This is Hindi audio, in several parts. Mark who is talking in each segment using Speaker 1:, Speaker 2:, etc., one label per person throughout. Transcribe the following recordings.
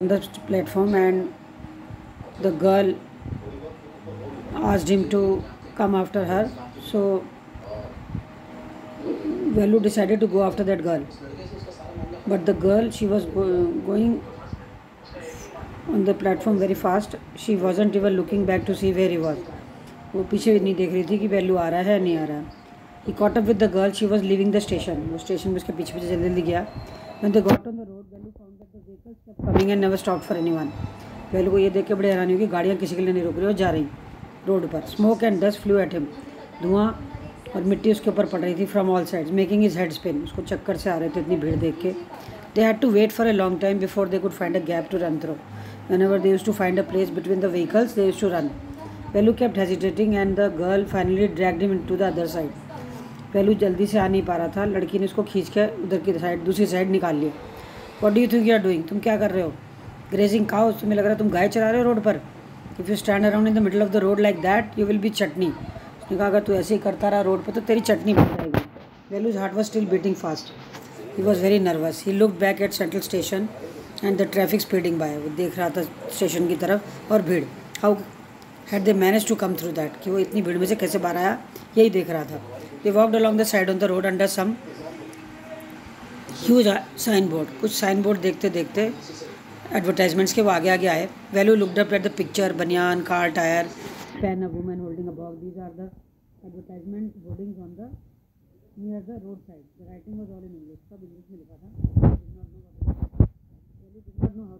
Speaker 1: on the platform and the girl asked him to come after her so Velu decided to go after that girl but the girl she was go- going on the platform very fast she wasn't even looking back to see where he was वो पीछे नहीं देख रही थी कि वेलू आ रहा है नहीं आ रहा है he caught up with the girl she was leaving the station वो स्टेशन में उसके पीछे पीछे जल्दी जल्दी गया When they got on the road Velu found that the vehicles kept coming and never stopped for anyone. वेलू को ये देख के बड़ी हैरानी हुई कि गाड़ियाँ किसी के लिए नहीं रुक रही और जा रही रोड पर। Smoke and dust flew at him धुआँ और मिट्टी उसके ऊपर पड़ रही थी from all sides making his head spin उसको चक्कर से आ रहे थे इतनी भीड़ देख के। They had to wait for a long time before they could find a gap to run through whenever they used to find a place between the vehicles they used to run Velu kept hesitating and the girl finally dragged him into the other side. Velu जल्दी से आ नहीं पा रहा था। लड़की ने उसको खींच के उधर की साइड, दूसरी साइड निकाल लिया what do you think you are doing तुम क्या कर रहे हो? ग्रेजिंग काउ तुम्हें लग रहा है तुम गाय चला रहे हो रोड पर। If you stand around in the middle of the road like that you will be chutney. उसने कहा, अगर तू ऐसे ही करता रहा रोड पर तो तेरी चटनी बन जाएगी। Velu's heart was still beating fast he was very nervous he look back at Central Station and the traffic speeding by वो देख रहा था स्टेशन की तरफ़ और भीड़। How had they manage to come through that कि वो इतनी भीड़ में से कैसे बाहर आया? यही देख रहा था। They walked along the side on the road under some huge sign board कुछ साइन बोर्ड देखते देखते एडवर्टाइजमेंट्स के वो आगे आगे आए। Velu looked up at the picture banian car tyre pen a hoarding a these are the advertisement boardings on the near the road side the writing was all in English सब इंग्लिश में लिखा था।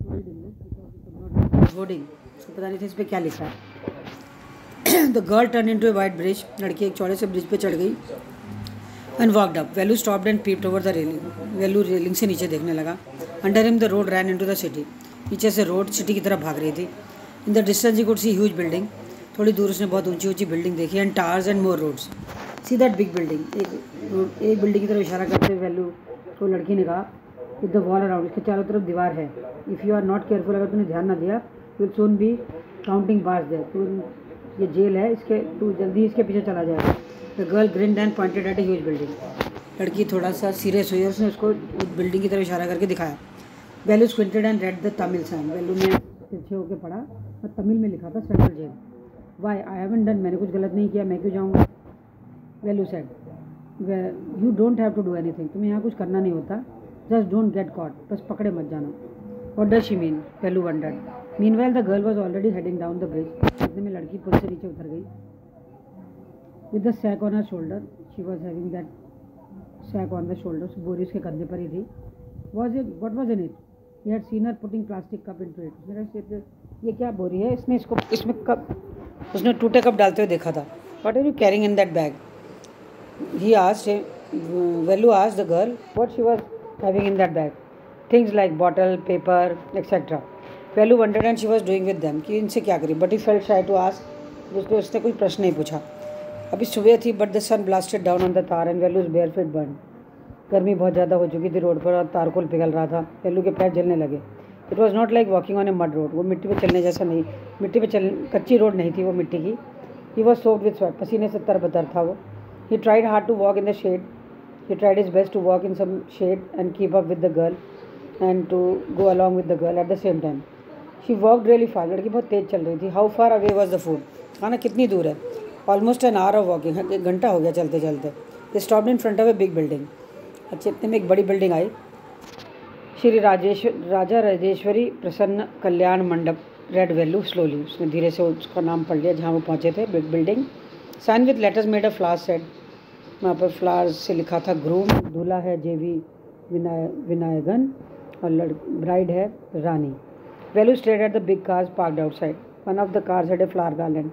Speaker 1: To read English because he could not read boarding. उसको पता नहीं था इस पर क्या लिखा है। The girl turn into a wide bridge लड़की एक चौड़े से ब्रिज पे चढ़ गई and walked up Velu stopped and peeped over the railing Velu railing से नीचे देखने लगा. Under him the road ran into the city नीचे से रोड सिटी की तरफ़ भाग रही थी. In the distance you could see huge building थोड़ी दूर उसने बहुत ऊँची ऊँची बिल्डिंग देखी and towers and more roads see that big building एक एक बिल्डिंग की तरफ़ इशारा करते हुए वैल्यू को लड़की ने कहा विद द वॉल अराउंड इसके चारों तरफ़ दीवार है. If you are not careful अगर तुमने ध्यान ना दिया will soon be counting bars too ये जेल है, इसके तू जल्दी इसके पीछे चला जाएगा the girl grinned and pointed at huge building लड़की थोड़ा सा सीरियस हुई और उसने उसको उस बिल्डिंग की तरफ़ इशारा करके दिखाया। Velu squinted and read the Tamil sign Velu ने पीछे होकर पढ़ा और तमिल में लिखा था Central Jail. Why I haven't done मैंने कुछ गलत नहीं किया, मैं क्यों जाऊँगा? Velu said you don't have to do anything तुम्हें यहाँ कुछ करना नहीं होता। जस्ट डोंट गेट कॉट बस पकड़े मत जाना। What does she mean Velu wondered mean well the girl was already heading down the bridge इतने में लड़की पुल से नीचे उतर गई। With the sack on her shoulder she was having that sack on the shoulder बोरी उसके कंधे पर ही थी। Was it what was in it he had seen her putting plastic cup into it उसने ये क्या बोरी है? इसने इसको इसमें कप उसने टूटे कप डालते हुए देखा था। What are you carrying in that bag he asked him, Velu asked the girl what she was having in that bag. Like bottle paper etcetera etc. Wonder and she was doing with them कि इनसे क्या करी? But he felt shy to ask जिसने उसने कोई प्रश्न नहीं पूछा। अभी सुबह थी but the sun blasted down on the tar and Velu's bare feet burn गर्मी बहुत ज़्यादा हो चुकी थी रोड पर और तारकोल पिघल रहा था। वेलू के पैर जलने लगे। It was not like walking on a mud road वो मिट्टी पर चलने जैसा नहीं। मिट्टी पे चल, कच्ची रोड नहीं थी वो मिट्टी की। He was soaked with sweat पसीने से तरबतर था वो। He tried hard to walk in the shade he tried his best to walk in some shade and keep up with the girl. And to go along with the girl at the same time She walked really fast. लड़की बहुत तेज चल रही थी. How far away was the food खाना कितनी दूर है? Almost an hour of walking एक घंटा हो गया चलते चलते. Stop in front of a big building अच्छे, इतने में एक बड़ी बिल्डिंग आई. श्री राजेश्वर राजा राजेश्वरी प्रसन्न कल्याण मंडप रेड वेल्यू स्लोली उसने धीरे से उसका नाम पढ़ लिया जहाँ वो पहुँचे थे big building sign with letters made a flower set वहाँ पर फ्लावर्स से लिखा था ग्रूम दूल्हा है, जेवी, विनाय, विनायगन. और ब्राइड है Rani. Velu stared at the big cars parked outside one of the cars had a flower garland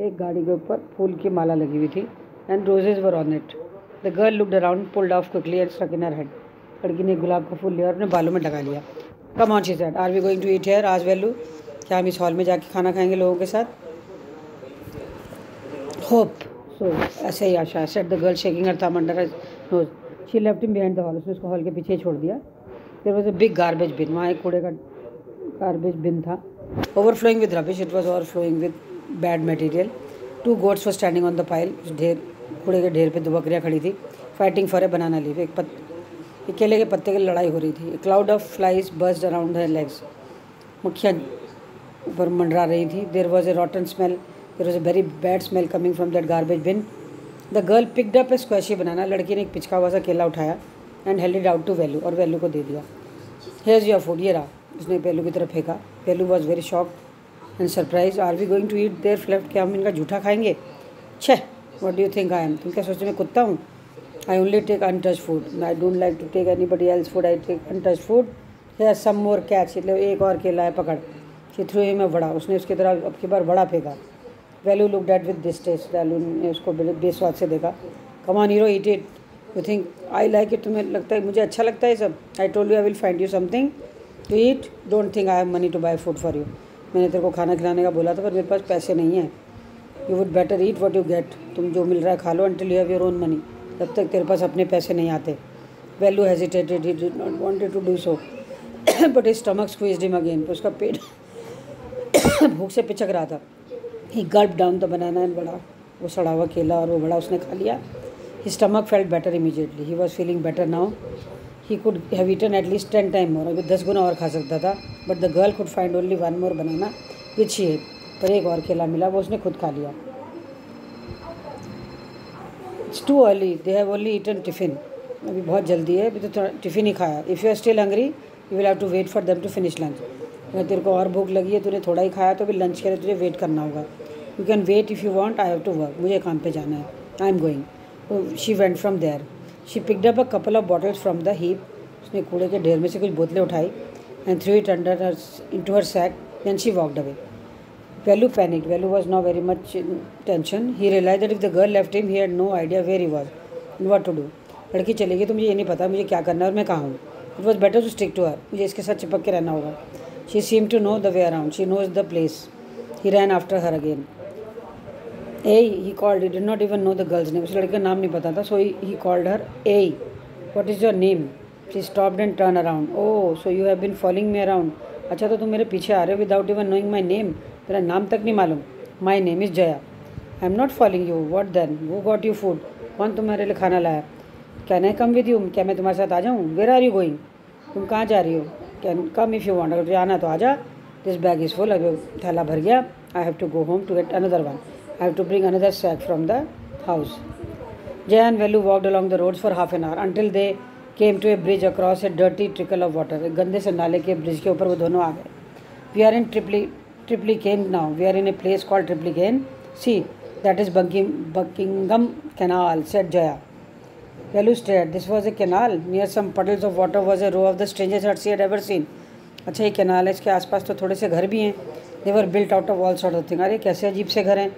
Speaker 1: एक गाड़ी के ऊपर फूल की माला लगी हुई थी and roses were on it the girl looked around pulled off quickly and stuck in her head लड़की ने गुलाब का फूल लिया और अपने बालों में लगा लिया। Come on she said are we going to eat here आज वेलू क्या हम इस हॉल में जाके खाना खाएँगे लोगों के साथ? होप सो ऐसे ही आशा said the girl shaking her thumb under nose she left him behind the hall उसने उसको हॉल के पीछे छोड़ दिया। There was a big garbage bin वहाँ एक कूड़े का गार्बेज बिन था overflowing with rubbish it was overflowing with bad material two goats for standing on the pile ढेर कूड़े के ढेर पे दो बकरियाँ खड़ी थी fighting for a banana leaf एक पत एक केले के पत्ते की लड़ाई हो रही थी cloud of flies burst around her legs मक्खियाँ ऊपर मंडरा रही थी there was a rotten smell there was a very bad smell coming from that garbage bin the girl picked up a squashy banana लड़की ने एक पिचका हुआ सा केला उठाया and held it out to Velu और वैल्यू को दे दिया। हेयर्स योर फ़ूड ये रहा। उसने वैल्यू की तरफ़ फेंका। Velu was very shock and surprise are we going to eat their left क्या हम इनका जूठा खाएँगे? छः what do think I am तुम क्या सोचते मैं कुत्ता हूँ? I only take untouch food I don't like to take anybody else food I take untouch food है सम मोर कैच मतलब एक और केला है, पकड़। शी थ्रू में बड़ा। उसने उसकी तरह अब की बार बड़ा फेंका। Velu look that with distaste Velu ने उसको बेस्वाद से देखा। Come on hero eat it you think I like it तुम्हें लगता है, मुझे अच्छा लगता है सब? I told you I will find you something to eat don't think I have money to buy food for you मैंने तेरे को खाना खिलाने का बोला था, पर मेरे पास पैसे नहीं हैं। You would better eat what you get तुम जो मिल रहा है खा लो until you have your own money तब तक तेरे पास अपने पैसे नहीं आते। Velu hesitated he did not wanted to do so but his stomach squeeze him again उसका पेट भूख से पिचक रहा था। He gulp down the banana and बड़ा वो सड़ा हुआ केला और वो बड़ा उसने खा लिया। He stomach felt better immediately he was feeling better now he could have eaten at least ten time more अभी दस गुना और खा सकता था but the girl could find only one more banana which he पर एक और केला मिला, वो उसने खुद खा लिया। It's too early they have only eaten tiffin अभी बहुत जल्दी है, अभी तो थोड़ा टिफ़िन ही खाया। If you are still hungry you will have to wait for them to finish lunch अगर तेरे को और भूख लगी है, तूने थोड़ा ही खाया तो भी लंच के लिए तुझे वेट करना होगा। You can wait if you want I have to work मुझे काम पे जाना है। I am going she went from there she picked up a couple of bottles from the heap उसने कूड़े के ढेर में से कुछ बोतलें उठाई and threw it under into her sack then she walked away Velu panic Velu was not very much tension he realise that if the girl left him he had no idea where he was in what to do लड़की चली गई तो मुझे ये नहीं पता मुझे क्या करना है और मैं कहाँ हूँ। It was better to stick to her मुझे इसके साथ चिपक के रहना होगा। She seem to know the way around she knows the place he ran after her again hey he called did not even know the girl's name उस लड़के का नाम नहीं पता था so he called her hey what is your name she stopped and turn around oh so you have been following me around अच्छा तो तुम मेरे पीछे आ रहे हो without even knowing my name तेरा नाम तक नहीं मालूम। My name is Jaya I am not following you what then who got you food कौन तुम्हारे लिए खाना लाया? Can I come with you क्या मैं तुम्हारे साथ आ जाऊँ? वेर आर यू गोइंग तुम कहाँ जा रही हो? Can come if you want अगर तुझे आना तो आ जा। दिस बैग इज़ फुल अभी थैला भर गया। I have to go home to get another one I have to bring another sack from the house Jai and Velu walked along the roads for half an hour until they came to a bridge across a dirty trickle of water एक गंदे से नाले के ब्रिज के ऊपर वो दोनों आ गए we are in Tripli Triplicane now we are in a place called Triplicane see that is bunking Buckingham canal said Jaya Velu stared. This was a canal. Near some puddles of water was a row of the strangest huts he had ever seen. अच्छा ये कैनाल है, इसके आसपास तो थोड़े से घर भी हैं। They were built out of all sort of thing अरे, कैसे अजीब से घर हैं?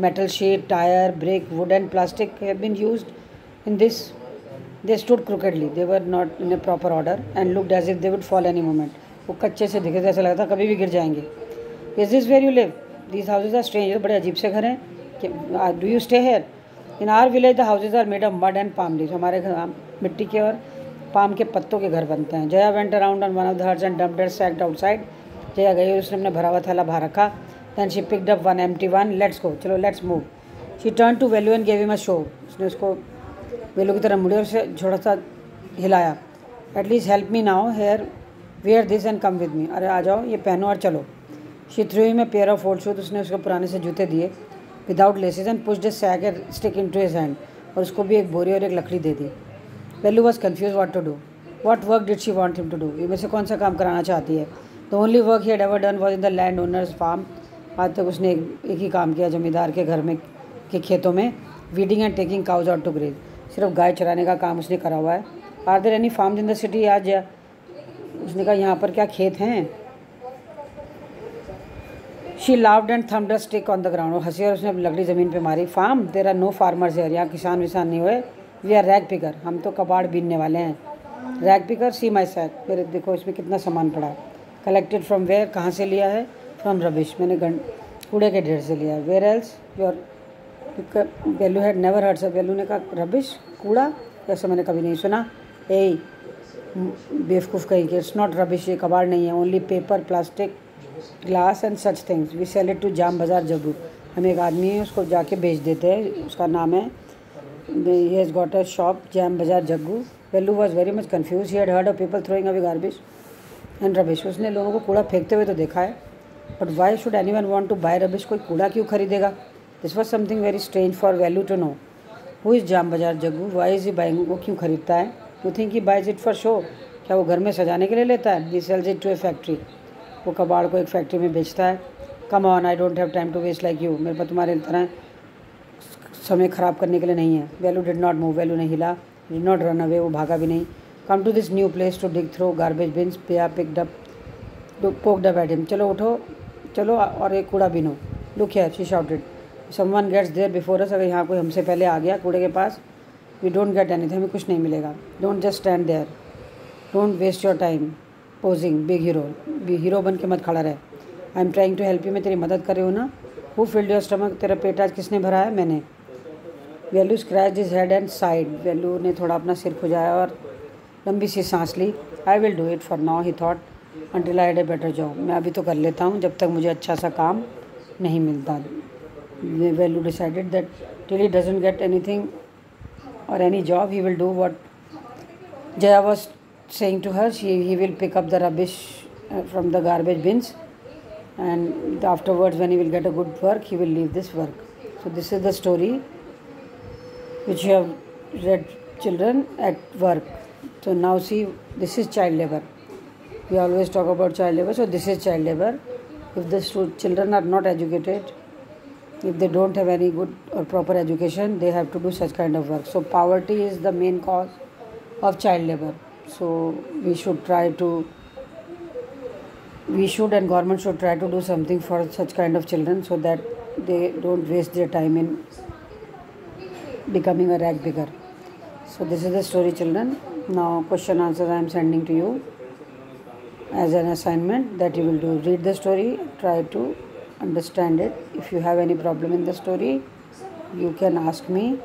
Speaker 1: Metal sheet tyre brick wood and plastic have been used in this they stood crookedly they were not in a proper order and looked as if they would fall any moment वो कच्चे से दिखे थे ऐसा लगता कभी भी गिर जाएँगे। Is this where you live these houses are strange बड़े अजीब से घर हैं do you stay here in our village the houses are made of mud and palm leaves हमारे घर मिट्टी के और पाम के पत्तों के घर बनते हैं। Jaya went around on one of the hers and dumped sacked outside Jaya गई उसने अपने भरा हुआ थैला भर रखा। She picked up one empty one let's go चलो let's move she turn to Velu and gave a shove उसने उसको वेलू की तरह मुड़े और उसे थोड़ा सा हिलाया. At least help me now here wear this and come with me अरे, आ जाओ, ये पहनो और चलो. शी थ्रू ही में पेयर ऑफ़ ओल्ड शूज़ उसने उसको पुराने से जूते दिए. Without laces and push the sack and stick into his hand और उसको भी एक बोरी और एक लकड़ी दे दी. Velu was confuse what to do what work did she want him to do ये में से कौन सा काम कराना चाहती है? The only work he ever done was in the land owner's farm आज तक उसने एक, एक ही काम किया जमींदार के घर में के खेतों में weeding and taking cows out to graze सिर्फ़ गाय चराने का काम उसने करा हुआ है। Are there any farm in the city आज? उसने कहा यहाँ पर क्या खेत हैं? She laughed and thumped stick on the ground और हँसी और उसने लकड़ी ज़मीन पे मारी। Farm there are no farmers है यहाँ किसान विसान नहीं हुए। वी आर रैग पिकर हम तो कबाड़ बीनने वाले हैं। Rag picker see my sack फिर देखो इसमें कितना सामान पड़ा। कलेक्टेड फ्रॉम वेयर कहाँ से लिया है? फ्रॉम रबिश मैंने कूड़े के ढेर से लिया। Where else your Velu had never heard sir Velu ने कहा रबिश कूड़ा, ऐसा मैंने कभी नहीं सुना। ए बेवकूफ़ कही कि इट्स नॉट रबिश ये कबाड़ नहीं है only paper plastic glass and such things we sell it to Jam Bazaar Jaggu हम एक आदमी है, उसको जाके बेच देते हैं, उसका नाम है। He has got a shop Jam Bazaar Jaggu Velu was very much confuse he had heard of people throwing away garbage and rubbish उसने लोगों को कूड़ा फेंकते हुए तो देखा है। But why should anyone want to buy rubbish कोई कूड़ा क्यों खरीदेगा? This was something very strange for Velu to know who is Jam Bazaar Jaggu why is he buying वो क्यों खरीदता है? You think he buys it for show क्या वो घर में सजाने के लिए लेता है? He sells it to a factory वो कबाड़ को एक फैक्ट्री में बेचता है। Come on I don't have time to waste like you मेरे पास तुम्हारे तरह समय ख़राब करने के लिए नहीं है। Velu did not move Velu नहीं हिला। डिड नॉट रन अवे वो भागा भी नहीं। Come to this new place to dig through garbage bins पे picked up dab at him चलो उठो। चलो, और एक कूड़ा बिनो लुक है she shouted someone gets there before us अगर यहाँ कोई हमसे पहले आ गया कूड़े के पास वी डोंट गेट एनी हमें कुछ नहीं मिलेगा। Don't just stand there don't waste your time posing big hero hero बन के मत खड़ा रहे। I am trying to help you मैं तेरी मदद कर रही हूँ ना? हु फ़ील्ड योर स्टमक तेरा पेट आज किसने भरा है? मैंने। Velu scratch his head and sighed Velu ने थोड़ा अपना सिर खुजाया और लंबी सी सांस ली। I will do it for now he thought until I day better job मैं अभी तो कर लेता हूँ, जब तक मुझे अच्छा सा काम नहीं मिलता। Velu decided that till he doesn't get anything और any job he will do what Jaya was saying to her she he will pick up the rubbish from the garbage bins and afterwards when he will get a good work he will leave this work so this is the story which you have read children at work so now see this is child labour we always talk about child labor so this is child labor. If the children are not educated if they don't have any good or proper education they have to do such kind of work. So poverty is the main cause of child labor. So we should try to we should and government should try to do something for such kind of children so that they don't waste their time in becoming a rag bigger so this is the story children. Now question answers i am sending to you as an assignment that you will do. Read the story try to understand it. If you have any problem in the story you can ask me